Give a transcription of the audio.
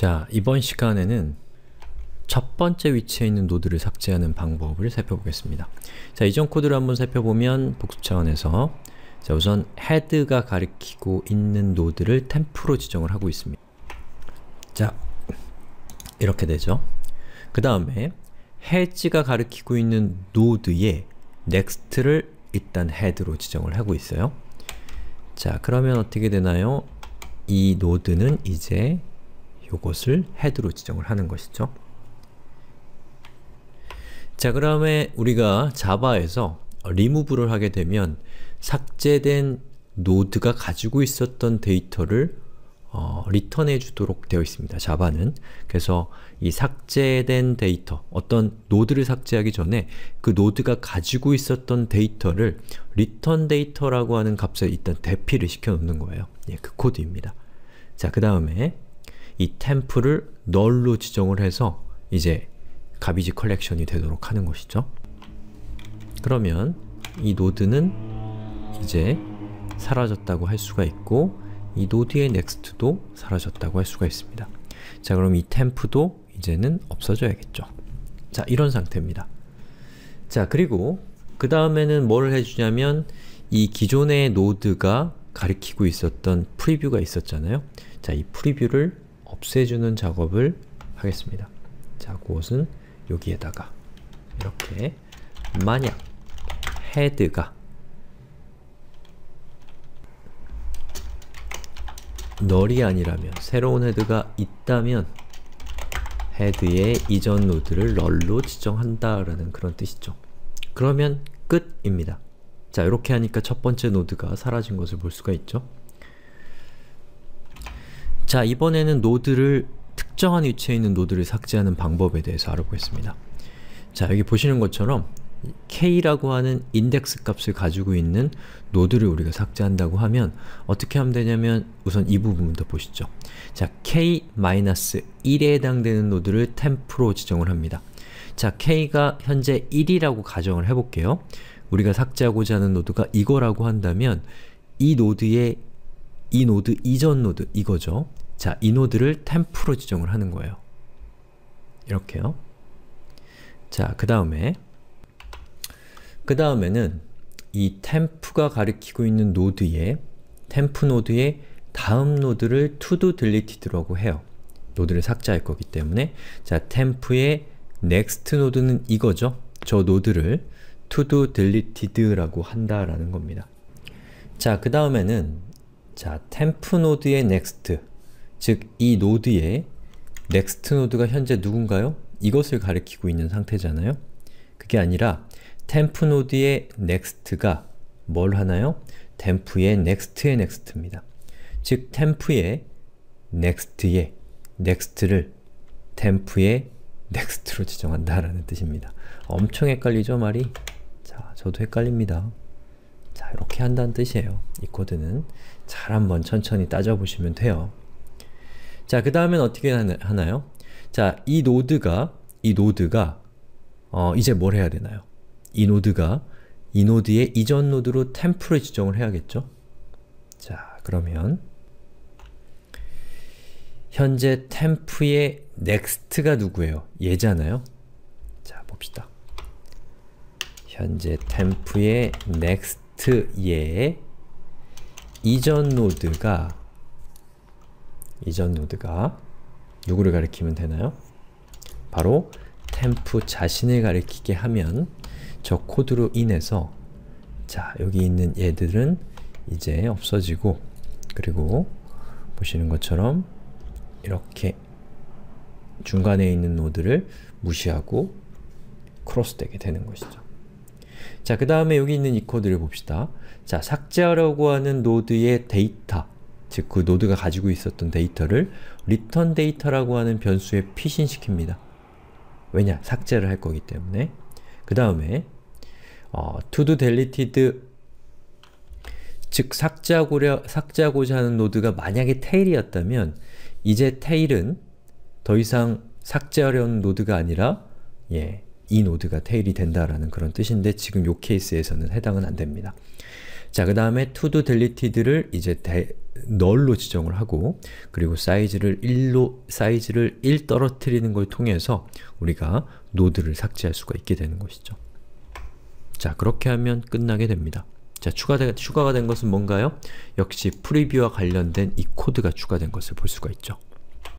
자, 이번 시간에는 첫 번째 위치에 있는 노드를 삭제하는 방법을 살펴보겠습니다. 자, 이전 코드를 한번 살펴보면 복습 차원에서 자, 우선 head가 가리키고 있는 노드를 temp로 지정을 하고 있습니다. 자, 이렇게 되죠. 그 다음에 head가 가리키고 있는 노드에 next를 일단 head로 지정을 하고 있어요. 자, 그러면 어떻게 되나요? 이 노드는 이제 요것을 head로 지정을 하는 것이죠. 자, 그 다음에 우리가 자바에서 remove를 하게 되면 삭제된 노드가 가지고 있었던 데이터를 어, 리턴해 주도록 되어 있습니다. 자바는. 그래서 이 삭제된 데이터, 어떤 노드를 삭제하기 전에 그 노드가 가지고 있었던 데이터를 return 데이터라고 하는 값에 일단 대피를 시켜 놓는 거예요. 예, 그 코드입니다. 자, 그 다음에 이 temp를 null로 지정을 해서 이제 garbage collection이 되도록 하는 것이죠. 그러면 이 노드는 이제 사라졌다고 할 수가 있고 이 노드의 next도 사라졌다고 할 수가 있습니다. 자 그럼 이 temp도 이제는 없어져야겠죠. 자 이런 상태입니다. 자 그리고 그 다음에는 뭘 해주냐면 이 기존의 노드가 가리키고 있었던 prev가 있었잖아요. 자 이 prev를 없애주는 작업을 하겠습니다. 자 그것은 여기에다가 이렇게 만약 head가 null이 아니라면 새로운 head가 있다면 헤드의 이전 노드를 null로 지정한다라는 그런 뜻이죠. 그러면 끝입니다. 자, 이렇게 하니까 첫 번째 노드가 사라진 것을 볼 수가 있죠. 자, 이번에는 노드를 특정한 위치에 있는 노드를 삭제하는 방법에 대해서 알아보겠습니다. 자, 여기 보시는 것처럼 k라고 하는 인덱스 값을 가지고 있는 노드를 우리가 삭제한다고 하면 어떻게 하면 되냐면 우선 이 부분부터 보시죠. 자, k-1에 해당되는 노드를 temp로 지정을 합니다. 자, k가 현재 1이라고 가정을 해볼게요. 우리가 삭제하고자 하는 노드가 이거라고 한다면 이 노드의 이 노드 이전 노드 이거죠. 자, 이 노드를 temp로 지정을 하는 거예요. 이렇게요. 자, 그 다음에 그 다음에는 이 temp가 가리키고 있는 노드에 temp 노드의 다음 노드를 to-do deleted라고 해요. 노드를 삭제할 거기 때문에 자, temp의 next 노드는 이거죠. 저 노드를 to-do deleted라고 한다라는 겁니다. 자, 그 다음에는 자, temp 노드의 next 즉, 이 노드의 next 노드가 현재 누군가요? 이것을 가리키고 있는 상태잖아요? 그게 아니라 temp 노드의 next가 뭘 하나요? temp의 next의 next입니다. 즉, temp의 next의 next를 temp의 next로 지정한다라는 뜻입니다. 엄청 헷갈리죠, 말이? 자, 저도 헷갈립니다. 자, 이렇게 한다는 뜻이에요. 이 코드는 잘 한번 천천히 따져보시면 돼요. 자, 그 다음엔 어떻게 하나요? 자, 이 노드가, 이 노드가, 어, 이제 뭘 해야 되나요? 이 노드가 이 노드의 이전 노드로 temp를 지정을 해야겠죠? 자, 그러면 현재 temp의 next가 누구예요? 얘잖아요? 자, 봅시다. 현재 temp의 next 얘 이전 노드가 이전 노드가 누구를 가리키면 되나요? 바로 temp 자신을 가리키게 하면 저 코드로 인해서 자 여기 있는 얘들은 이제 없어지고 그리고 보시는 것처럼 이렇게 중간에 있는 노드를 무시하고 크로스되게 되는 것이죠. 자, 그 다음에 여기 있는 이 코드를 봅시다. 자, 삭제하려고 하는 노드의 데이터, 즉 그 노드가 가지고 있었던 데이터를 return 데이터라고 하는 변수에 피신시킵니다. 왜냐? 삭제를 할 거기 때문에. 그 다음에 어, to-do deleted 즉 삭제하고려, 삭제하고자 하는 노드가 만약에 tail이었다면 이제 tail은 더 이상 삭제하려는 노드가 아니라 예, 이 노드가 tail이 된다라는 그런 뜻인데 지금 요 케이스에서는 해당은 안 됩니다. 자, 그 다음에 to-do deleted를 이제 대, null로 지정을 하고 그리고 사이즈를 1로 사이즈를 1 떨어뜨리는 걸 통해서 우리가 노드를 삭제할 수가 있게 되는 것이죠. 자, 그렇게 하면 끝나게 됩니다. 자, 추가되, 추가가 된 것은 뭔가요? 역시 prev와 관련된 이 코드가 추가된 것을 볼 수가 있죠.